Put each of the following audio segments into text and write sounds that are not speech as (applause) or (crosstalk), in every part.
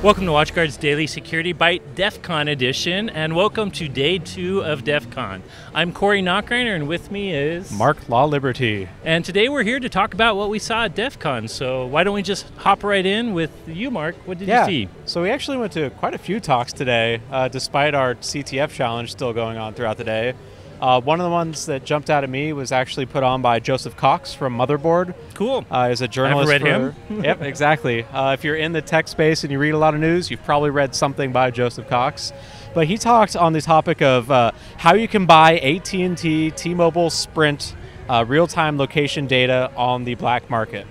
Welcome to WatchGuard's Daily Security Byte DEF CON edition, and welcome to day two of DEF CON. I'm Corey Nachreiner, and with me is Marc Laliberte. And today we're here to talk about what we saw at DEF CON. So why don't we just hop right in with you, Marc? What did yeah. you see? So we actually went to quite a few talks today, uh, despite our CTF challenge still going on throughout the day. Uh, one of the ones that jumped out at me was actually put on by Joseph Cox from Motherboard. Cool. Uh, is a journalist. I've read for, him. (laughs) yep, exactly. Uh, if you're in the tech space and you read a lot of news, you've probably read something by Joseph Cox. But he talked on the topic of uh, how you can buy AT&T, T-Mobile, Sprint uh, real-time location data on the black market.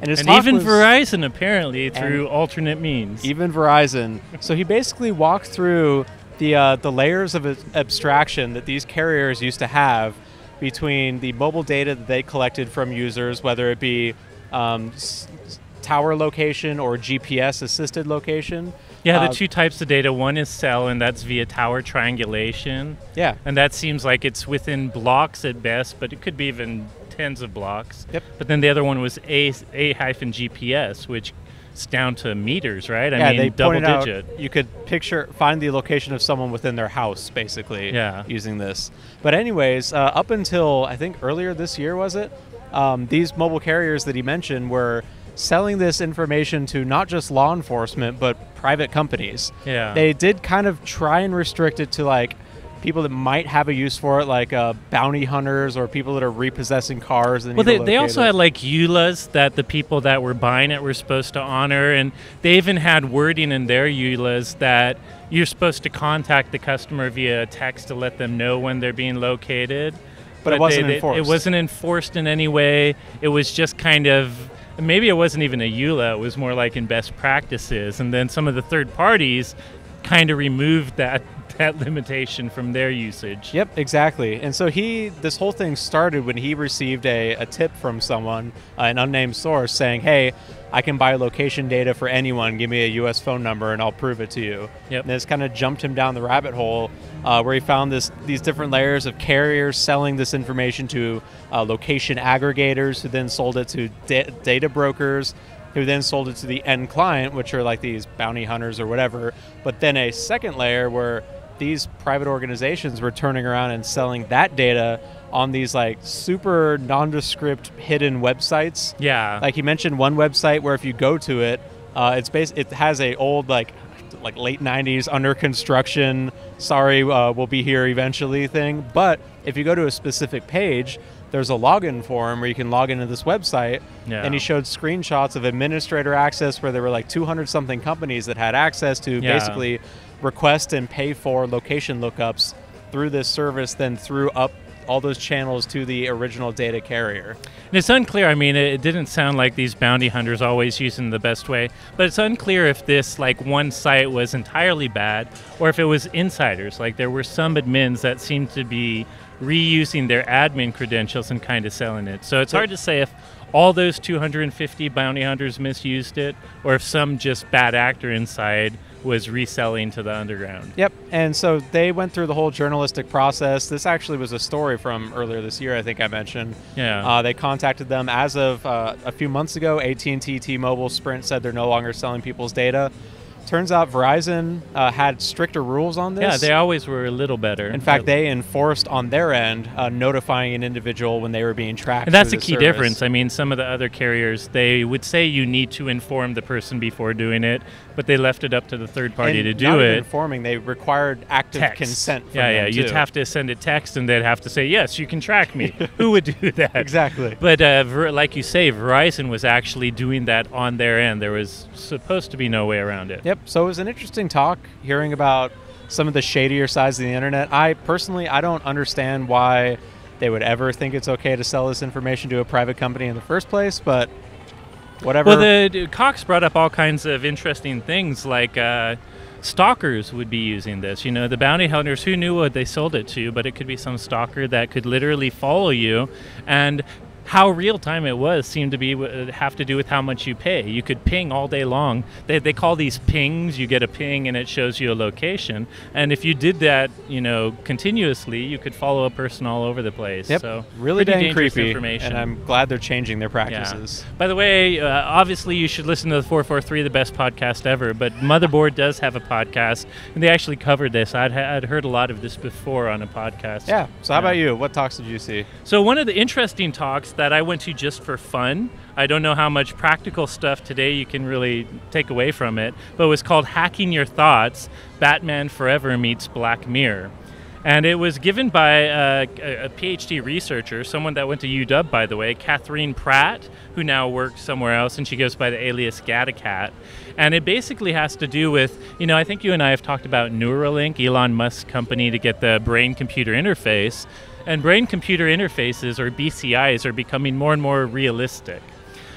And, and even was, Verizon apparently through alternate means. Even Verizon. so he basically walked through the uh, the layers of abstraction that these carriers used to have between the mobile data that they collected from users, whether it be um, s- tower location or GPS assisted location. Yeah, the uh, two types of data. One is cell, and that's via tower triangulation. Yeah. And that seems like it's within blocks at best, but it could be even tens of blocks. Yep. But then the other one was A, A hyphen GPS, which it's down to meters, right? I yeah, mean, they double digit. Out, you could picture, find the location of someone within their house, basically. Yeah. Using this, but anyways, uh, up until I think earlier this year was it? Um, these mobile carriers that he mentioned were selling this information to not just law enforcement but private companies. Yeah. They did kind of try and restrict it to like people that might have a use for it, like uh, bounty hunters or people that are repossessing cars. well, they, they also had like EULAs that the people that were buying it were supposed to honor, and they even had wording in their EULAs that you're supposed to contact the customer via text to let them know when they're being located. But, but it wasn't they, enforced. It wasn't enforced in any way. It was just kind of maybe it wasn't even a EULA. It was more like in best practices, and then some of the third parties kind of removed that that limitation from their usage. Yep, exactly. And so he, this whole thing started when he received a, a tip from someone, uh, an unnamed source, saying, "Hey, I can buy location data for anyone. Give me a U.S. phone number, and I'll prove it to you." Yep. And this kind of jumped him down the rabbit hole, uh, where he found this these different layers of carriers selling this information to uh, location aggregators, who then sold it to da- data brokers who then sold it to the end client, which are like these bounty hunters or whatever. But then a second layer where these private organizations were turning around and selling that data on these like super nondescript hidden websites. Yeah. Like he mentioned one website where if you go to it, uh, it's bas- it has a old like like late 90s under construction sorry uh, we'll be here eventually thing but if you go to a specific page there's a login form where you can log into this website yeah. and he showed screenshots of administrator access where there were like 200 something companies that had access to yeah. basically request and pay for location lookups through this service, then through up all those channels to the original data carrier. And it's unclear. I mean, it, it, didn't sound like these bounty hunters always using the best way, but it's unclear if this like one site was entirely bad or if it was insiders. Like there were some admins that seemed to be reusing their admin credentials and kind of selling it. So it's hard to say if all those 250 bounty hunters misused it or if some just bad actor inside was reselling to the underground. Yep. And so they went through the whole journalistic process. This actually was a story from earlier this year. I think I mentioned. Yeah. Uh, they contacted them as of uh, a few months ago. AT&T, T-Mobile, Sprint said they're no longer selling people's data. Turns out Verizon uh, had stricter rules on this. Yeah, they always were a little better. In fact, they enforced on their end uh, notifying an individual when they were being tracked. And that's a key service. difference. I mean, some of the other carriers they would say you need to inform the person before doing it, but they left it up to the third party and to do it. Informing, they required active text. consent. yeah, yeah. Too. You'd have to send a text, and they'd have to say, "Yes, you can track me." (laughs) Who would do that? exactly. But uh, like you say, Verizon was actually doing that on their end. There was supposed to be no way around it. Yep. So it was an interesting talk hearing about some of the shadier sides of the internet. I personally, I don't understand why they would ever think it's okay to sell this information to a private company in the first place, but whatever. Well, the Cox brought up all kinds of interesting things like. Uh, stalkers would be using this. You know, the bounty hunters, who knew what they sold it to, but it could be some stalker that could literally follow you and how real time it was seemed to be uh, have to do with how much you pay. You could ping all day long. They, they call these pings. You get a ping and it shows you a location. And if you did that, you know, continuously, you could follow a person all over the place. Yep. So really dang creepy. information. And I'm glad they're changing their practices. By the way, uh, obviously you should listen to the 443, the best podcast ever. But Motherboard (laughs) does have a podcast, and they actually covered this. I'd, I'd heard a lot of this before on a podcast. Yeah. So how Yeah. about you? What talks did you see? So one of the interesting talks that I went to just for fun, I don't know how much practical stuff today you can really take away from it, but it was called Hacking Your Thoughts: Batman Forever meets Black Mirror. And it was given by a, a PhD researcher, someone that went to UW, by the way, Katherine Pratt, who now works somewhere else, and she goes by the alias GattaKat. And it basically has to do with, you know, I think you and I have talked about Neuralink, Elon Musk's company to get the brain computer interface. And brain computer interfaces, or BCIs, are becoming more and more realistic.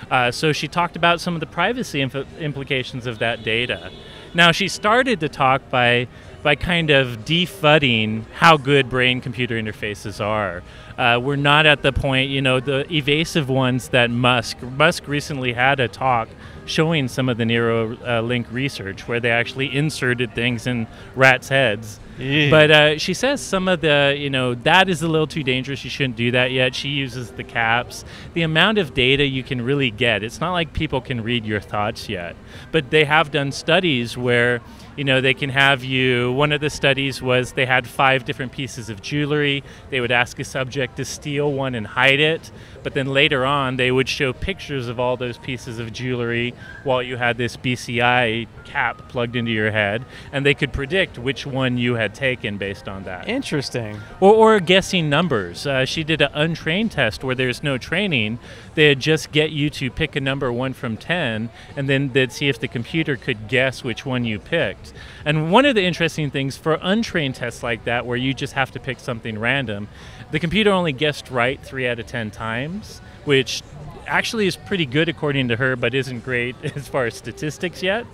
Uh, so she talked about some of the privacy implications of that data. Now she started to talk by by kind of defudding how good brain computer interfaces are. Uh, we're not at the point, you know, the evasive ones that Musk Musk recently had a talk showing some of the Neuralink research where they actually inserted things in rats' heads. Yeah. But uh, she says some of the, you know, that is a little too dangerous. You shouldn't do that yet. She uses the caps. The amount of data you can really get, it's not like people can read your thoughts yet. But they have done studies where, you know, they can have you. One of the studies was they had five different pieces of jewelry. They would ask a subject to steal one and hide it. But then later on, they would show pictures of all those pieces of jewelry while you had this BCI cap plugged into your head. And they could predict which one you had taken based on that. Interesting. Or, or guessing numbers. Uh, she did an untrained test where there's no training. They'd just get you to pick a number one from 10, and then they'd see if the computer could guess which one you picked. And one of the interesting things for untrained tests like that, where you just have to pick something random, the computer only guessed right three out of 10 times, which actually is pretty good according to her, but isn't great (laughs) as far as statistics yet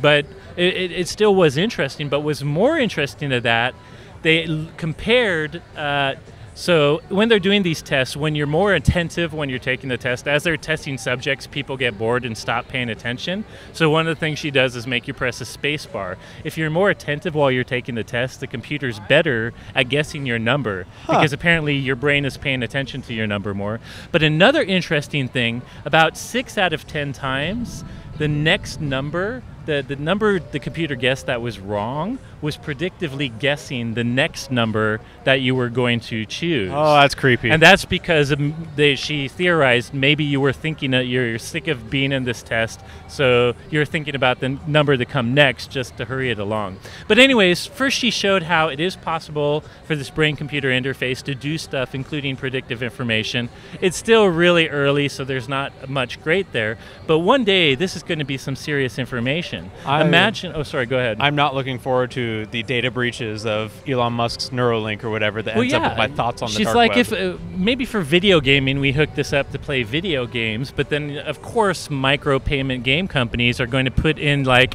but it, it, still was interesting. But was more interesting to that, they compared. Uh, so when they're doing these tests, when you're more attentive when you're taking the test, as they're testing subjects, people get bored and stop paying attention. So one of the things she does is make you press a space bar. If you're more attentive while you're taking the test, the computer's better at guessing your number because apparently your brain is paying attention to your number more. But another interesting thing, about six out of ten times, the next number the, the number the computer guessed that was wrong was predictively guessing the next number that you were going to choose. Oh, that's creepy. And that's because they, she theorized maybe you were thinking that you're, you're sick of being in this test, so you're thinking about the number to come next just to hurry it along. But, anyways, first she showed how it is possible for this brain computer interface to do stuff, including predictive information. It's still really early, so there's not much great there. But one day, this is going to be some serious information. I- Imagine, oh, sorry, go ahead. I'm not looking forward to the data breaches of Elon Musk's Neuralink or whatever that ends up with my thoughts on the She's dark like, web. if uh, maybe for video gaming, we hook this up to play video games, but then of course, micro payment game companies are going to put in like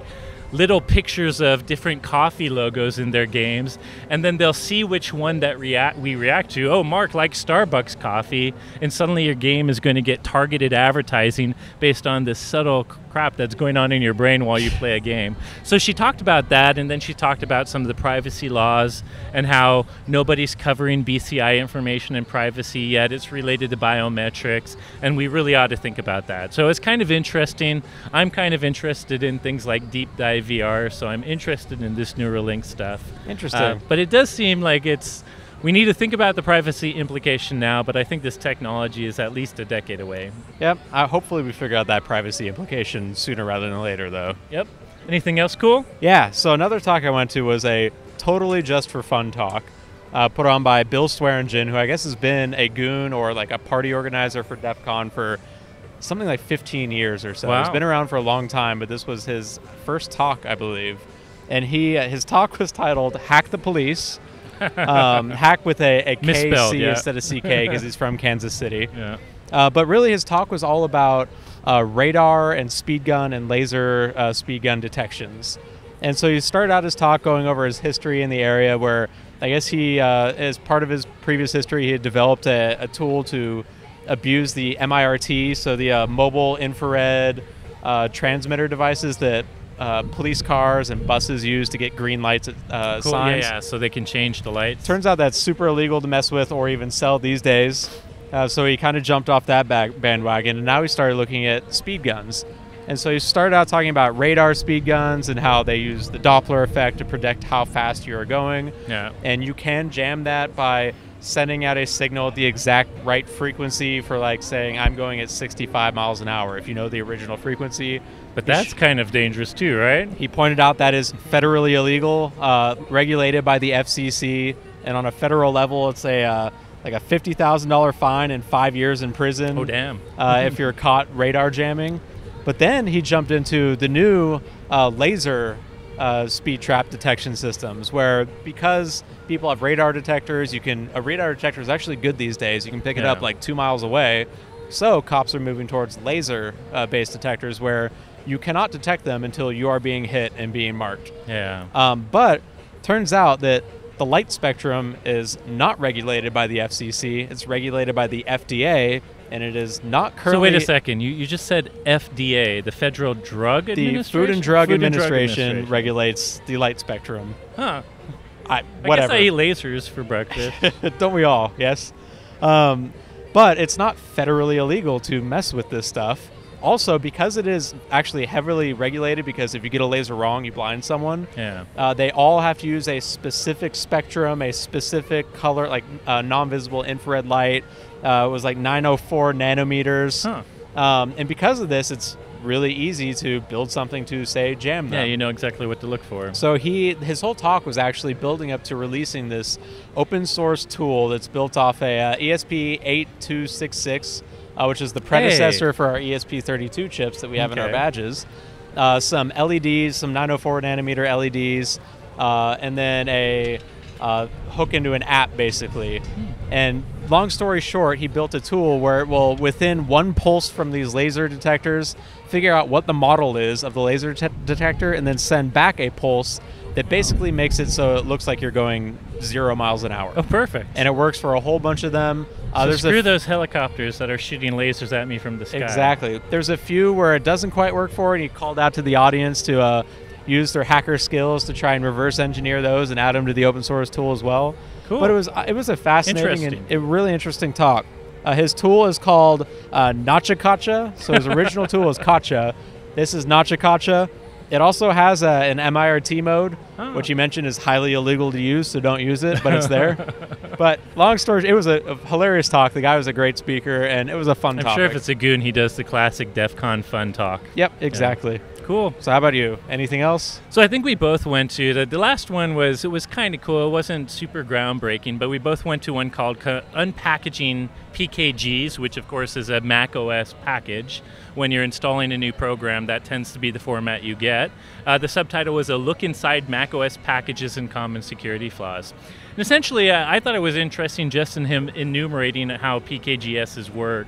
little pictures of different coffee logos in their games, and then they'll see which one that react we react to. Oh, Marc likes Starbucks coffee, and suddenly your game is going to get targeted advertising based on this subtle crap that's going on in your brain while you play a game. So she talked about that, and then she talked about some of the privacy laws and how nobody's covering BCI information and privacy yet. It's related to biometrics, and we really ought to think about that. So it's kind of interesting. I'm kind of interested in things like deep dive VR, so I'm interested in this Neuralink stuff. Interesting. Uh, but it does seem like it's. We need to think about the privacy implication now, but I think this technology is at least a decade away. yep. Uh, hopefully, we figure out that privacy implication sooner rather than later, though. Yep. Anything else cool? Yeah. So another talk I went to was a totally just for fun talk, uh, put on by Bill Swearingen, who I guess has been a goon or like a party organizer for DEF CON for something like 15 years or so. Wow. He's been around for a long time, but this was his first talk, I believe. And he uh, his talk was titled "Hack the Police." Um, hack with a, a KC yeah. instead of CK because he's from Kansas City. (laughs) Yeah. Uh, but really, his talk was all about uh, radar and speed gun and laser uh, speed gun detections. And so he started out his talk going over his history in the area, where I guess he, uh, as part of his previous history, he had developed a, a tool to abuse the MIRT, so the uh, mobile infrared uh, transmitter devices that uh, police cars and buses use to get green lights at uh, Cool. signs. Yeah, yeah. So they can change the lights. Turns out that's super illegal to mess with or even sell these days. Uh, so he kind of jumped off that bandwagon, and now he started looking at speed guns. And so he started out talking about radar speed guns and how they use the Doppler effect to predict how fast you are going. yeah. And you can jam that by sending out a signal at the exact right frequency for, like, saying, I'm going at 65 miles an hour, if you know the original frequency. But that's kind of dangerous too, right? He pointed out that is federally illegal, uh, regulated by the FCC, and on a federal level, it's a uh, like a fifty thousand dollar fine and five years in prison. Oh damn. Uh, if you're caught radar jamming. But then he jumped into the new uh, laser uh, speed trap detection systems, where because people have radar detectors, you can a radar detector is actually good these days. You can pick it Yeah. up like two miles away. So cops are moving towards laser-based detectors, where you cannot detect them until you are being hit and being marked. Yeah. Um, but turns out that the light spectrum is not regulated by the FCC. It's regulated by the FDA, and it is not currently So wait a second. You, you just said FDA, the Federal Drug the Administration. Food and Drug, Food and Administration, Administration. regulates the light spectrum. Huh. I, I guess I eat lasers for breakfast. (laughs) Don't we all? Yes. Um, but it's not federally illegal to mess with this stuff. Also, because it is actually heavily regulated, because if you get a laser wrong, you blind someone. yeah. Uh, they all have to use a specific spectrum, a specific color, like uh, non-visible infrared light. Uh, it was like 904 nanometers. Huh. Um, and because of this, it's really easy to build something to say jam them. Yeah, you know exactly what to look for. So he his whole talk was actually building up to releasing this open source tool that's built off a uh, ESP8266, uh, which is the predecessor for our ESP32 chips that we have in our badges. Uh, some LEDs, some 904 nanometer LEDs, uh, and then a uh, hook into an app basically. And long story short, he built a tool where it will, within one pulse from these laser detectors, figure out what the model is of the laser te- detector and then send back a pulse that basically makes it so it looks like you're going zero miles an hour. Oh, perfect. And it works for a whole bunch of them. Uh, so there's screw those helicopters that are shooting lasers at me from the sky. Exactly. There's a few where it doesn't quite work for, and he called out to the audience to uh, use their hacker skills to try and reverse engineer those and add them to the open source tool as well. Cool. But it was it was a fascinating and a really interesting talk. Uh, his tool is called uh, Nachakacha. So his original tool is Kacha. This is Nachakacha. It also has a, an MIRT mode, Oh. which you mentioned is highly illegal to use, so don't use it, but it's there. (laughs) but long story, it was a, a hilarious talk. The guy was a great speaker, and it was a fun I'm topic. sure if it's a goon, he does the classic DEF CON fun talk. Yep, exactly. Cool. So how about you? Anything else? So I think we both went to the, the last one was it was kind of cool. It wasn't super groundbreaking, but we both went to one called Co- Unpackaging PKGs, which of course is a Mac OS package. When you're installing a new program, that tends to be the format you get. Uh, the subtitle was a look inside Mac OS packages and common security flaws. And essentially, uh, I thought it was interesting just in him enumerating how PKGSs work.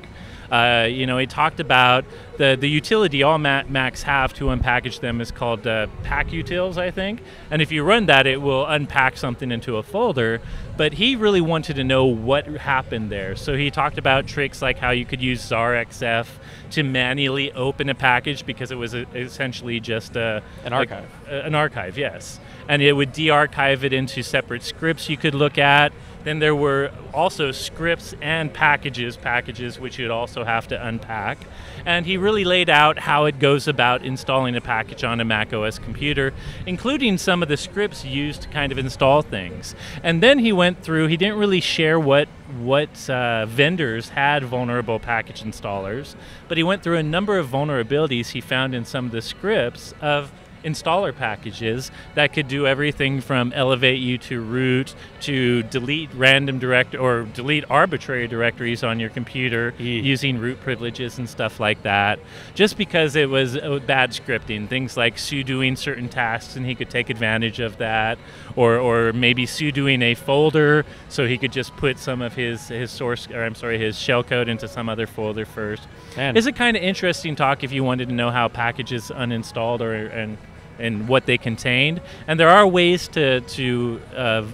Uh, you know, he talked about the, the utility all Ma- Macs have to unpackage them is called uh, pack utils, I think. And if you run that, it will unpack something into a folder. But he really wanted to know what happened there. So he talked about tricks like how you could use xar -xf to manually open a package because it was uh essentially just a, An like, archive. uh, an archive, yes. And it would de-archive it into separate scripts you could look at. Then there were also scripts and packages, packages which you'd also have to unpack. And he really laid out how it goes about installing a package on a Mac OS computer, including some of the scripts used to kind of install things. And then he went through. He didn't really share what what uh, vendors had vulnerable package installers, but he went through a number of vulnerabilities he found in some of the scripts of installer packages that could do everything from elevate you to root to delete random direct or delete arbitrary directories on your computer using root privileges and stuff like that. Just because it was uh, bad scripting things like sudoing certain tasks and he could take advantage of that or or maybe sudoing a folder so he could just put some of his his source or I'm sorry his shellcode into some other folder first. Man. it's a kind of interesting talk if you wanted to know how packages uninstalled or and and what they contained. And there are ways to to uh,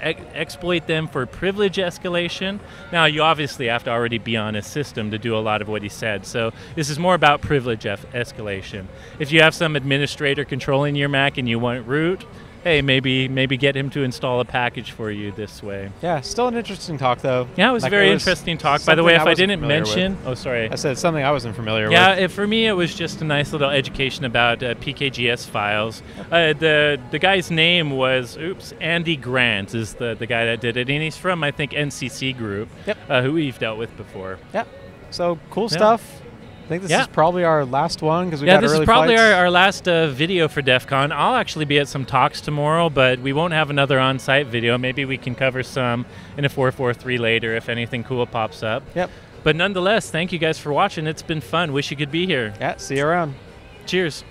ex- exploit them for privilege escalation. Now, you obviously have to already be on a system to do a lot of what he said. So this is more about privilege escalation. If you have some administrator controlling your Mac and you want root, hey, maybe maybe get him to install a package for you this way. Yeah, still an interesting talk though. Yeah, it was Like, a very was interesting talk. By the way, if I, wasn't didn't familiar with. mention, oh sorry. I said something I wasn't familiar Yeah, with. Yeah, for me, it was just a nice little education about uh, PKGS files. Uh, the the guy's name was oops Andy Grant is the, the guy that did it, and he's from I think NCC Group, Yep. uh, who we've dealt with before. Yeah. So cool stuff. I think this Yeah. is probably our last one because we yeah, got this early is probably our, our last uh, video for DEF CON. I'll actually be at some talks tomorrow, but we won't have another on-site video. Maybe we can cover some in a 443 later if anything cool pops up. Yep. But nonetheless, thank you guys for watching. It's been fun. Wish you could be here. Yeah. See you around. Cheers.